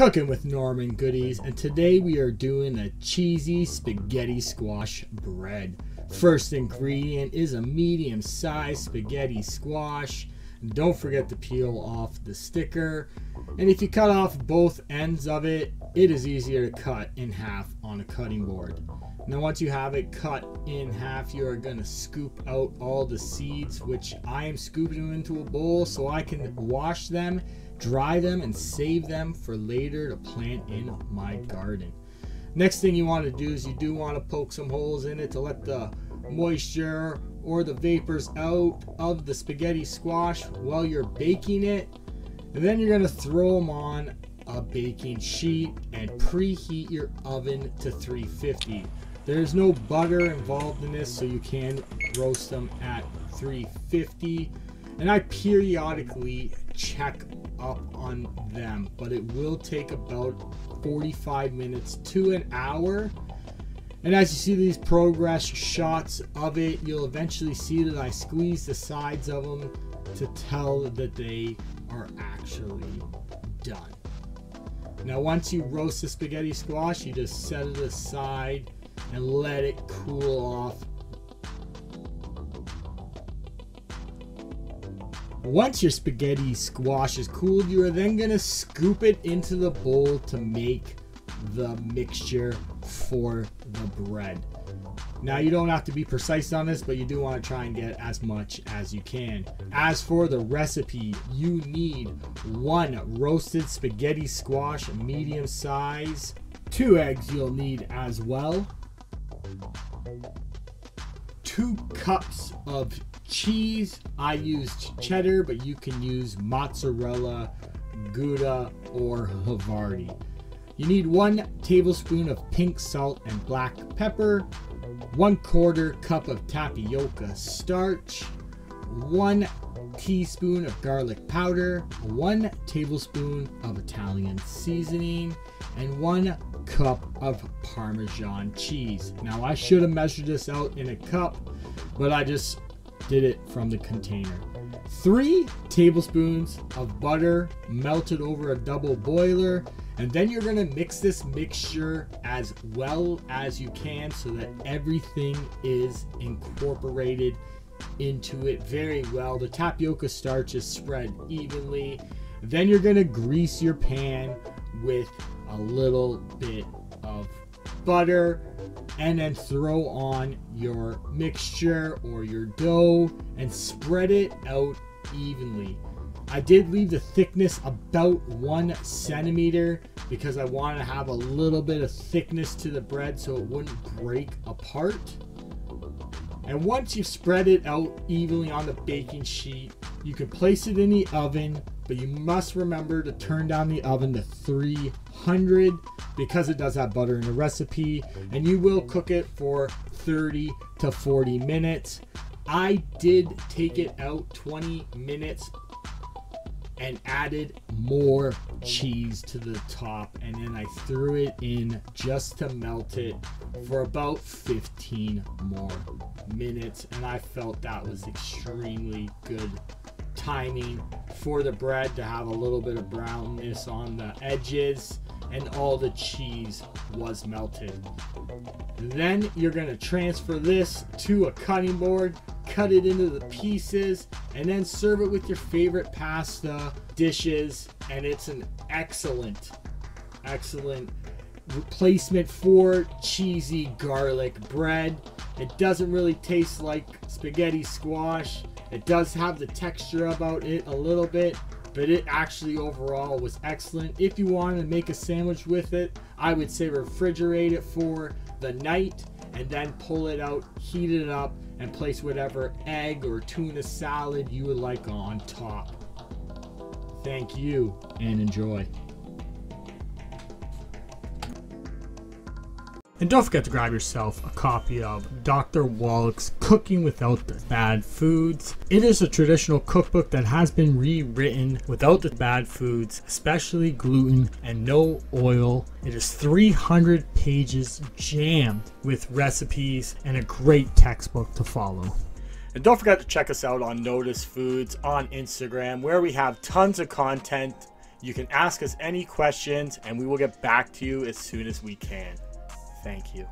Cooking with Norman Goodies, and today we are doing a cheesy spaghetti squash bread. First ingredient is a medium sized spaghetti squash. Don't forget to peel off the sticker. And if you cut off both ends of it, it is easier to cut in half on a cutting board. Now once you have it cut in half, you are going to scoop out all the seeds, which I am scooping them into a bowl so I can wash them dry them and save them for later to plant in my garden. Next thing you want to do is you do want to poke some holes in it to let the moisture or the vapors out of the spaghetti squash while you're baking it. And then you're going to throw them on a baking sheet and preheat your oven to 350. There's no butter involved in this, so you can roast them at 350. And I periodically check up on them, but it will take about 45 minutes to an hour. And as you see these progress shots of it, you'll eventually see that I squeeze the sides of them to tell that they are actually done. Now once you roast the spaghetti squash, you just set it aside and let it cool off Once your spaghetti squash is cooled, you are then going to scoop it into the bowl to make the mixture for the bread. Now you don't have to be precise on this, but you do want to try and get as much as you can. As for the recipe, you need one roasted spaghetti squash, medium size, two eggs you'll need as well, two cups of cheese. I used cheddar, but you can use mozzarella, Gouda, or Havarti. You need one tablespoon of pink salt and black pepper, one quarter cup of tapioca starch, one teaspoon of garlic powder, one tablespoon of Italian seasoning, and one cup of Parmesan cheese. Now, I should have measured this out in a cup, but I just did it from the container. Three tablespoons of butter melted over a double boiler. And then you're gonna mix this mixture as well as you can so that everything is incorporated into it very well. The tapioca starch is spread evenly. Then you're gonna grease your pan with a little bit of butter and then throw on your mixture or your dough and spread it out evenly. I did leave the thickness about one centimeter because I wanted to have a little bit of thickness to the bread so it wouldn't break apart. And once you've spread it out evenly on the baking sheet, you can place it in the oven, but you must remember to turn down the oven to 300 because it does have butter in the recipe, and you will cook it for 30 to 40 minutes. I did take it out 20 minutes and added more cheese to the top and then I threw it in just to melt it for about 15 more minutes and I felt that was extremely good timing for the bread to have a little bit of brownness on the edges and all the cheese was melted. Then you're going to transfer this to a cutting board, cut it into the pieces, and then serve it with your favorite pasta dishes. And it's an excellent, excellent replacement for cheesy garlic bread. It doesn't really taste like spaghetti squash. It does have the texture about it a little bit, but it actually overall was excellent. If you wanted to make a sandwich with it, I would say refrigerate it for the night and then pull it out, heat it up, and place whatever egg or tuna salad you would like on top. Thank you and enjoy. And don't forget to grab yourself a copy of Dr. Wallach's Cooking Without the Bad Foods. It is a traditional cookbook that has been rewritten without the bad foods, especially gluten and no oil. It is 300 pages jammed with recipes and a great textbook to follow. And don't forget to check us out on Notus Foods on Instagram, where we have tons of content You can ask us any questions and we will get back to you as soon as we can. Thank you.